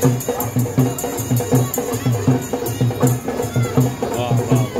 Wow, wow, wow.